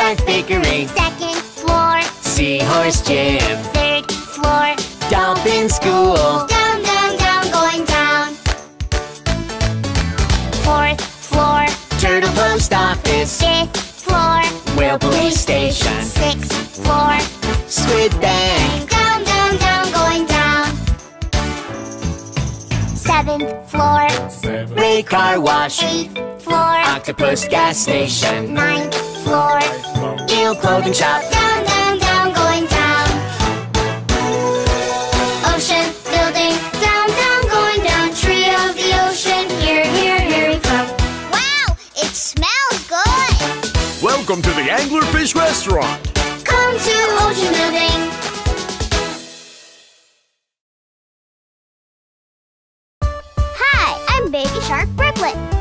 Nursery. Second floor. Seahorse Gym. Third floor. Dolphin School. Down, down, down, going down. Fourth floor. Turtle Post Office. Fifth floor. Whale Police Station. Sixth floor. Squid Bank. Down, down, down, going down. Seventh floor. Ray Car Wash. Eighth floor. Octopus Gas Station. Ninth floor. Gill Clothing Shop. Down, down, down, going down. Ocean building. Down, down, going down. Tree of the ocean. Here, here, here we come. Wow, it smells good. Welcome to the Anglerfish Restaurant. Come to ocean building. Hi, I'm Baby Shark Brooklyn.